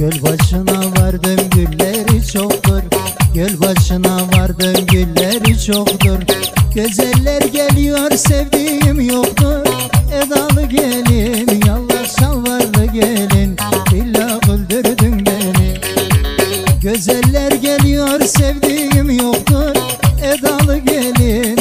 Göl başına vardım gülleri çoktur. Göl başına vardım gülleri çoktur. Gözeller geliyor sevdiğim yoktur. Edalı gelin yallah şalvarlı gelin. İlla öldürdün beni. Gözeller geliyor sevdiğim yoktur. Edalı gelin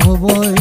boy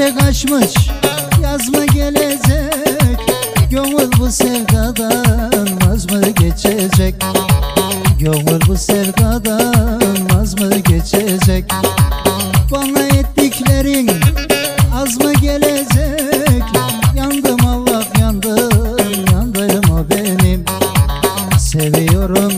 Ateşe kaçmış yaz gelecek. Gönül bu sevdadan vaz mı geçecek? Gönül bu sevdadan vaz mı geçecek? Bana ettiklerin az mı gelecek? Yandım Allah yandım yandırma benim. Seviyorum